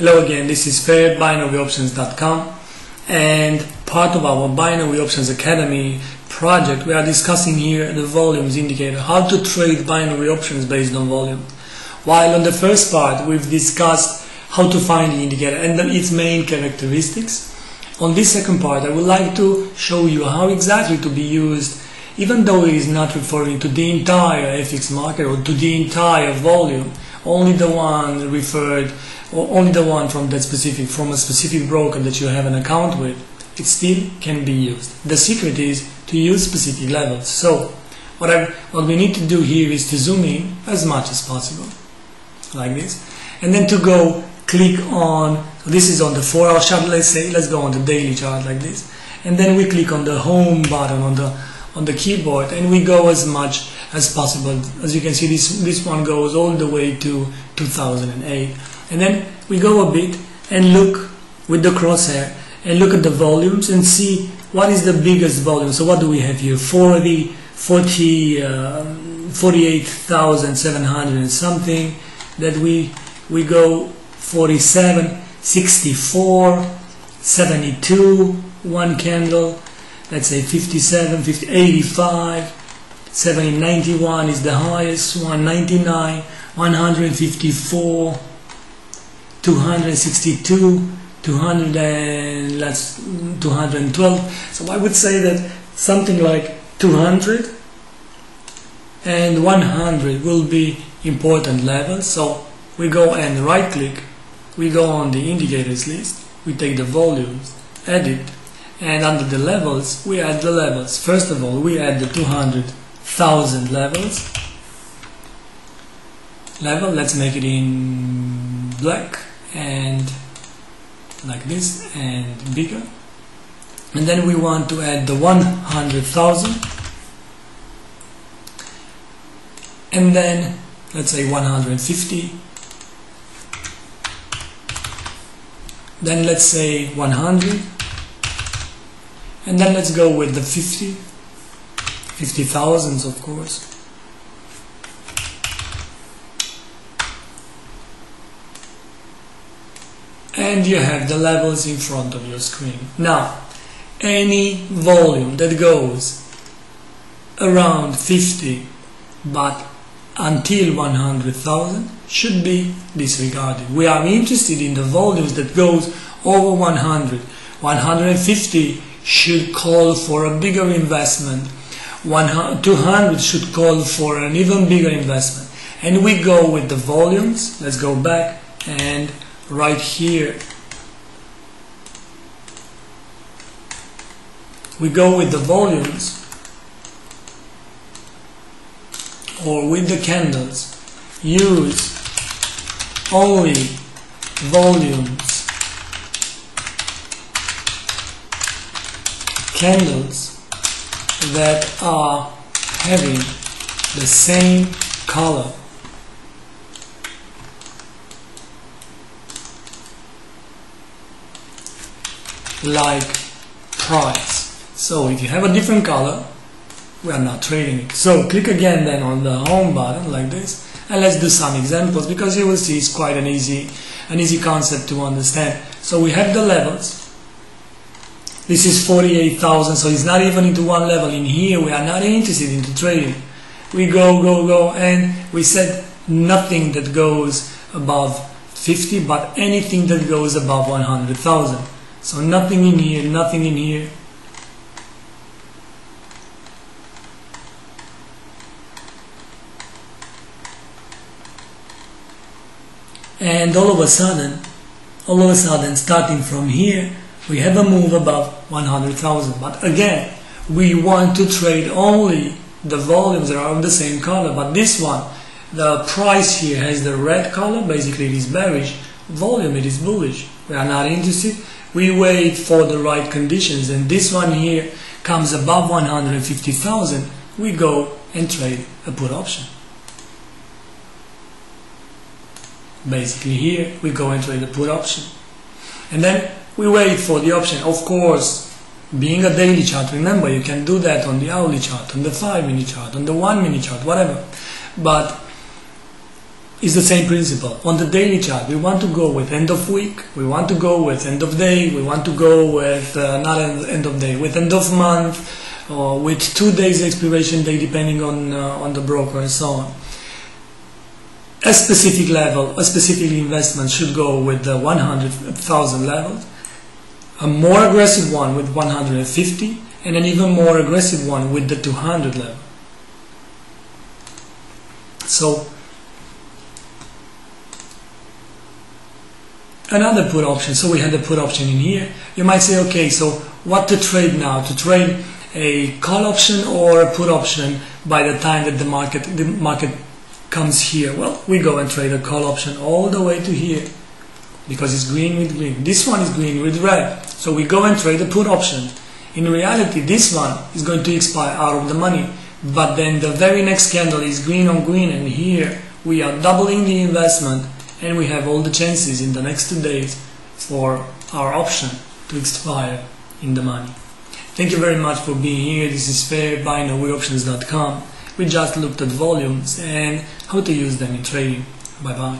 Hello again, this is Fair, binaryoptions.com and part of our Binary Options Academy project we are discussing here the volumes indicator, how to trade binary options based on volume. While on the first part we've discussed how to find the indicator and its main characteristics, on this second part I would like to show you how exactly to be used even though it is not referring to the entire FX market or to the entire volume, only the one referred or only the one from that specific from a specific broker that you have an account with it still can be used. The secret is to use specific levels. So what I what we need to do here is to zoom in as much as possible like this and then to go click on so this is on the 4 hour chart let's say let's go on the daily chart like this and then we click on the home button on the on the keyboard and we go as much as possible. As you can see this this one goes all the way to 2008 and then we go a bit and look with the crosshair and look at the volumes and see what is the biggest volume. So what do we have here? 40 40 uh, 48,700 and something. That we we go 47 64 72 one candle let's say 57 50 85 70 91 is the highest 199 154 262 200 and let's 212 so I would say that something like 200 and 100 will be important levels. So we go and right click we go on the indicators list we take the volumes edit and under the levels we add the levels. First of all we add the 200,000 levels. Level let's make it in black and like this and bigger. And then we want to add the 100,000 and then let's say 150 then let's say 100 and then let's go with the 50 50 thousands of course and you have the levels in front of your screen. Now, any volume that goes around 50 but until 100,000 should be disregarded. We are interested in the volumes that goes over 100. 150 should call for a bigger investment. 200 should call for an even bigger investment. And we go with the volumes. Let's go back and right here we go with the volumes or with the candles use only volumes candles that are having the same color like price. So if you have a different color, we are not trading it. So click again then on the home button like this and let's do some examples because you will see it's quite an easy an easy concept to understand. So we have the levels. This is 48,000 so it's not even into one level. In here we are not interested into trading. We go, go, go and we said nothing that goes above 50 but anything that goes above 100,000. So nothing in here, nothing in here. And all of a sudden, all of a sudden, starting from here, we have a move above 100,000. But again, we want to trade only the volumes that are of the same color. But this one, the price here has the red color, basically it is bearish. Volume, it is bullish. We are not interested we wait for the right conditions and this one here comes above 150,000 we go and trade a put option basically here we go and trade a put option and then we wait for the option of course being a daily chart remember you can do that on the hourly chart on the 5 minute chart on the 1 minute chart whatever but it's the same principle. On the daily chart, we want to go with end of week, we want to go with end of day, we want to go with uh, not end of day, with end of month, or with two days expiration day depending on, uh, on the broker and so on. A specific level, a specific investment should go with the 100,000 level, a more aggressive one with 150, and an even more aggressive one with the 200 level. So another put option. So we had the put option in here. You might say, okay, so what to trade now? To trade a call option or a put option by the time that the market the market comes here? Well, we go and trade a call option all the way to here because it's green with green. This one is green with red. So we go and trade a put option. In reality, this one is going to expire out of the money. But then the very next candle is green on green and here we are doubling the investment and we have all the chances in the next two days for our option to expire in the money. Thank you very much for being here. This is Fair We just looked at volumes and how to use them in trading. Bye bye.